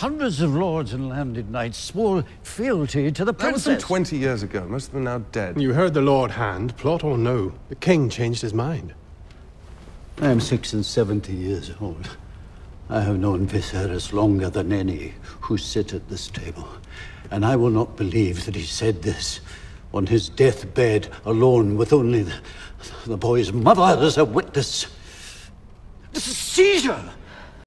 Hundreds of lords and landed knights swore fealty to the princess. That was some 20 years ago. Most of them now dead. You heard the Lord Hand, plot or no. The king changed his mind. I am six and seventy years old. I have known Viserys longer than any who sit at this table. And I will not believe that he said this on his deathbed alone with only the, the boy's mother as a witness. This is seizure!